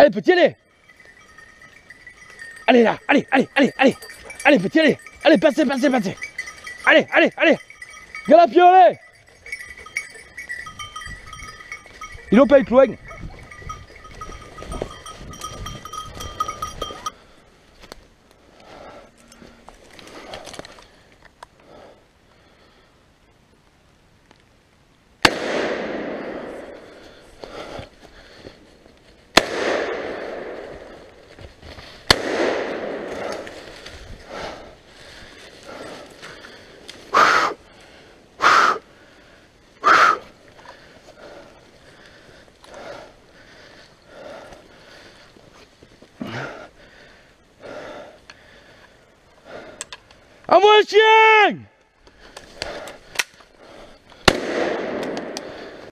Allez, petit, allez. Allez là, allez, allez, allez, allez. Allez, petit, allez. Allez, passez, passez, passez. Allez, allez, allez. Galapio, Il ont pas eu cloigne I'm watching!